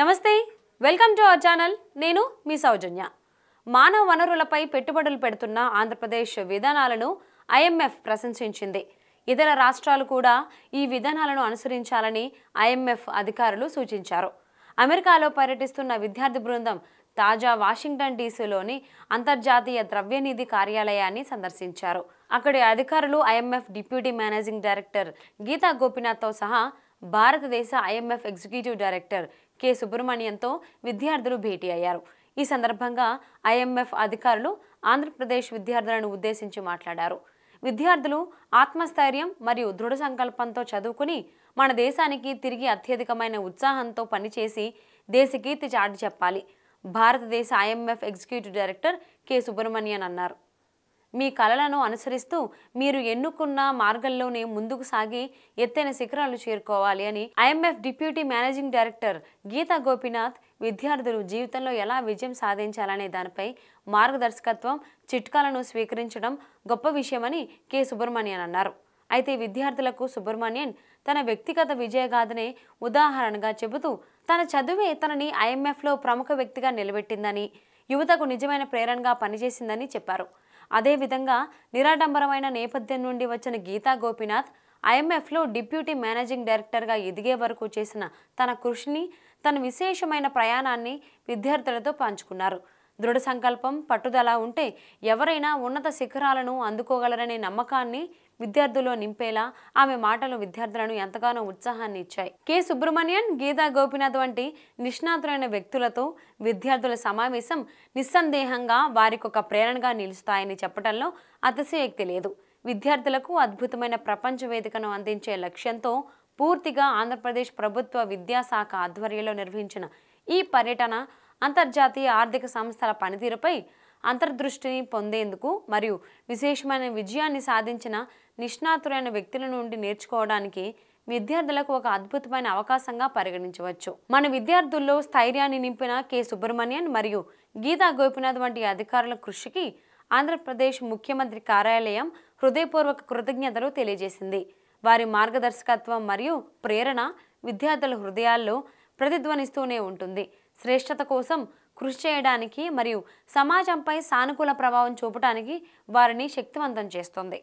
నమస్తే welcome to our channel. నేను మీ సౌజన్య. మానవ వనరులపై పెట్టుబడులు పెడుతున్న ఆంధ్రప్రదేశ్ విధానాలను ఐఎంఎఫ్ ప్రశంసించింది. ఇతర రాష్ట్రాలు కూడా ఈ విధానాలను అనుసరించాలని ఐఎంఎఫ్ అధికారులు సూచించారు. అమెరికాలో పర్యటిస్తున్న విద్యార్థి బృందం తాజా వాషింగ్టన్ డీసీలోని అంతర్జాతీయ ద్రవ్యనిధి కార్యాలయాన్ని సందర్శించారు. అక్కడి అధికారులు IMF deputy managing director Gita గోపినాథ్తో సహా భారతదేశ ఐఎంఎఫ్ ఎగ్జిక్యూటివ్ డైరెక్టర్ కె. సుబ్రహ్మణ్యంతో విద్యార్థులు భేటీ అయ్యారు. ఈ సందర్భంగా ఐఎంఎఫ్ అధికారులు ఆంధ్రప్రదేశ్ విద్యార్థులను ఉద్దేశించి మాట్లాడారు. విద్యార్థులు ఆత్మస్థైర్యం మరియు దృఢ సంకల్పంతో చదువుకుని మన దేశానికి తిరిగి అత్యధికమైన ఉత్సాహంతో పనిచేసి దేశ కీర్తి చాటి చెప్పాలి. భారతదేశ IMF executive director K. Subrahmanyan అన్నారు. మీ కలలను అనుసరిస్తూ మీరు ఎన్నుకున్న మార్గంలోనే ముందుకు సాగి ఎత్తైన శిఖరాలు చేరుకోవాలి అని IMF deputy managing director Gita Gopinath విద్యార్థులు జీవితంలో ఎలా విజయం సాధించాలనే దానిపై మార్గదర్శకత్వం చిట్కాలను స్వీకరించడం గొప్ప విషయమని కె. సుబ్రహ్మణ్యన్ అన్నారు. అయితే విద్యార్థులకు సుబ్రహ్మణ్యన్ తన వ్యక్తిగత విజయగాథనే ఉదాహరణగా చెబుతూ తన చదువే తనని ఐఎంఎఫ్లో ప్రముఖ వ్యక్తిగా నిలబెట్టిందని యువతకు నిజమైన ప్రేరణగా పనిచేసిందని చెప్పారు. అదేవిధంగా నిరాడంబరమైన నేపథ్యం నుండి వచ్చిన గీతా గోపీనాథ్ ఐఎంఎఫ్లో డిప్యూటీ మేనేజింగ్ డైరెక్టర్గా ఎదిగే వరకు చేసిన తన కృషిని తన విశేషమైన ప్రయాణాన్ని విద్యార్థులతో పంచుకున్నారు. దృఢ సంకల్పం పట్టుదల ఉంటే ఎవరైనా ఉన్నత శిఖరాలను అందుకోగలరనే నమ్మకాన్ని విద్యార్థుల్లో నింపేలా ఆమె మాటలు విద్యార్థులను ఎంతగానో ఉత్సాహాన్ని ఇచ్చాయి. కె. సుబ్రహ్మణ్యన్ గీతా గోపినాథ్ వంటి నిష్ణాతులైన వ్యక్తులతో విద్యార్థుల సమావేశం నిస్సందేహంగా వారికి ఒక ప్రేరణగా నిలుస్తాయని చెప్పడంలో అతిశయోక్తి లేదు. విద్యార్థులకు అద్భుతమైన ప్రపంచ వేదికను అందించే లక్ష్యంతో పూర్తిగా ఆంధ్రప్రదేశ్ ప్రభుత్వ విద్యాశాఖ ఆధ్వర్యంలో నిర్వహించిన ఈ పర్యటన అంతర్జాతీయ ఆర్థిక సంస్థల పనితీరుపై అంతర్దృష్టిని పొందేందుకు మరియు విశేషమైన విజయాన్ని సాధించిన నిష్ణాతులైన వ్యక్తుల నుండి నేర్చుకోవడానికి విద్యార్థులకు ఒక అద్భుతమైన అవకాశంగా పరిగణించవచ్చు. మన విద్యార్థుల్లో స్థైర్యాన్ని నింపిన కె. సుబ్రహ్మణ్యన్ మరియు గీతా గోపినాథ్ వంటి అధికారుల కృషికి ఆంధ్రప్రదేశ్ ముఖ్యమంత్రి కార్యాలయం హృదయపూర్వక కృతజ్ఞతలు తెలియజేసింది. వారి మార్గదర్శకత్వం మరియు ప్రేరణ విద్యార్థుల హృదయాల్లో ప్రతిధ్వనిస్తూనే ఉంటుంది. శ్రేష్టత కోసం కృషి చేయడానికి మరియు సమాజంపై సానుకూల ప్రభావం చూపడానికి వారిని శక్తివంతం చేస్తుంది.